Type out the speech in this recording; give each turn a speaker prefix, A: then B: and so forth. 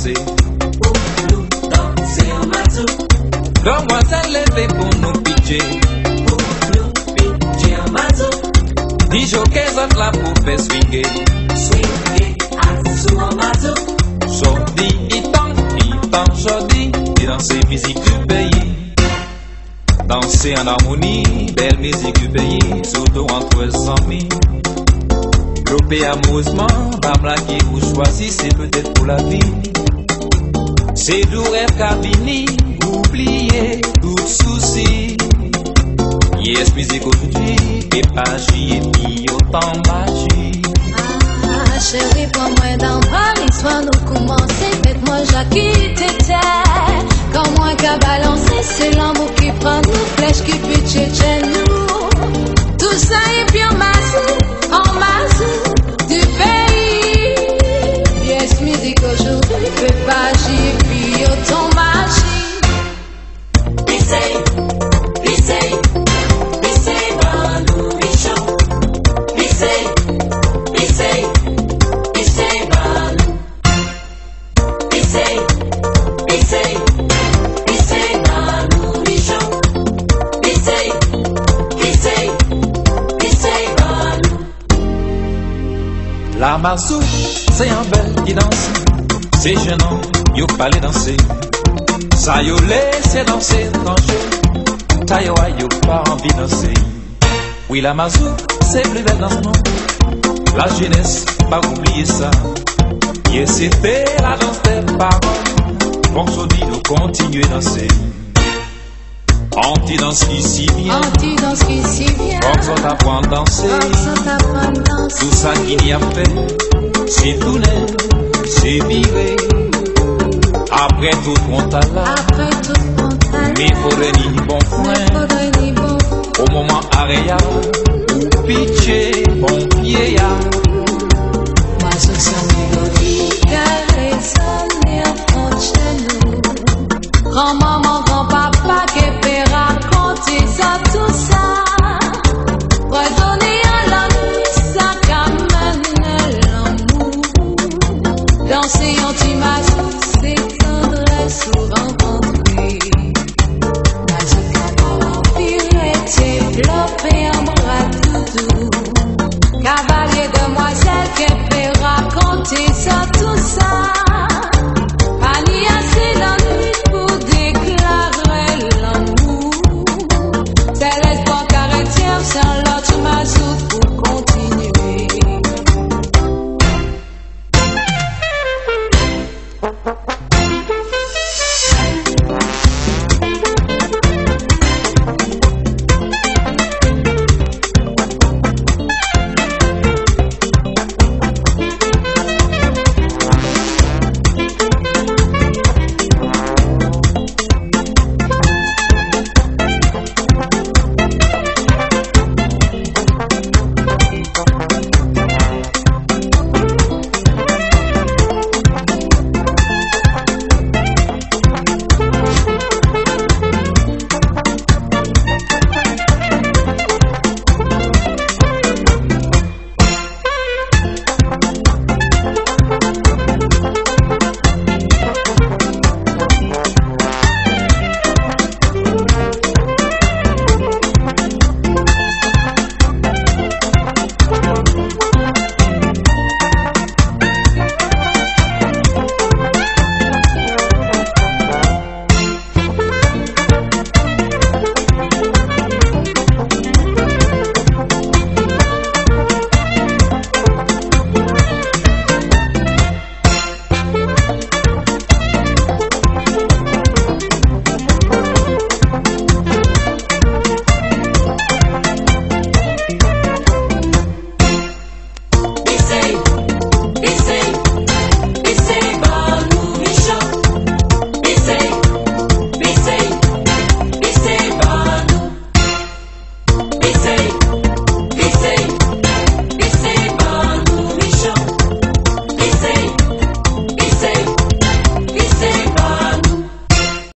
A: danser.
B: Pour nous danser en mazou.
A: Demoiselle levée pour nous pitcher.
B: Pour nous pitcher en mazou.
A: Dis jockey autres là pour faire swinguer.
B: Swinguer à sous en mazou.
A: Jodi, itan, itan, jodi, et danser musique du pays. Danser en harmonie, belle musique du pays, surtout entre amis. Grouper amoureusement, bam qui vous choisit, c'est peut-être pour la vie. C'est doux rêve cabini, oubliez tout souci. Yes, musique aujourd'hui, et pas et puis autant magie.
C: Ah, chérie, pour moi dans l'histoire nous commencer. Faites-moi t'étais. Quand moi qu'à balancer, c'est l'amour qui prend nous, flèche qui pitch chez nous. Tout ça est bien mazou, Mazou,
A: c'est un bel qui danse. C'est gênant, yo pas les danser. Ça yo laisse danser danger. Ta yo a pas envie de danser. Oui, la mazou, c'est plus belle dans ce monde. La jeunesse, pas oublier ça. Et c'était la danse des parents. Bon, dit, nous continuer danser. Anti-danse qui si bien.
C: Anti dans ce qui s'y vient.
A: Bon, so t'apprend à danser.
C: Comme à danser.
A: Tout ça qu'il y a fait, c'est tourné, c'est viré. Après tout mon talent,
C: Après tout mon talent,
A: mais faudrait ni bon
C: bon
A: Au moment aréa, ou pitcher Danser anti-match, c'est
C: tendresse souvent compris. Magique en empire, développé en bras tout doux. Cavalier demoiselle, qu'elle peut raconter ça, tout ça.